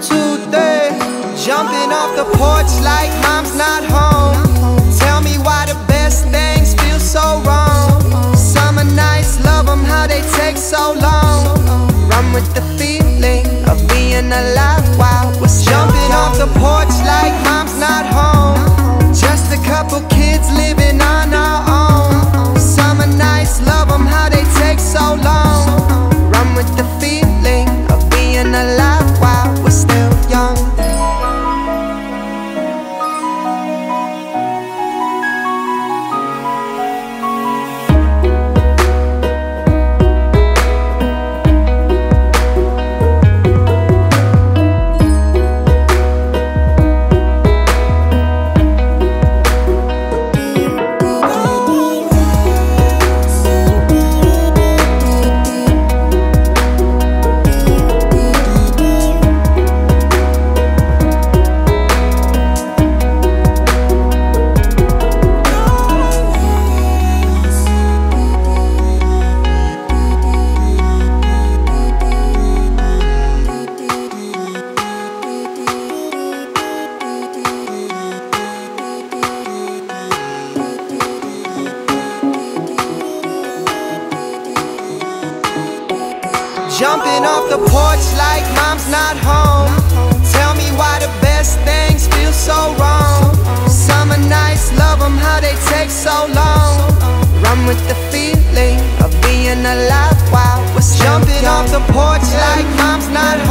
two, three. Jumping off the porch like mom's not home. Tell me why the best things feel so wrong. Summer nights, love them how they take so long. Run with the feeling of being alive while we're jumping off the porch like mom's not home. Jumping off the porch like mom's not home. Tell me why the best things feel so wrong. Summer nights, love them how they take so long. Run with the feeling of being alive while we're jumping off the porch like mom's not home.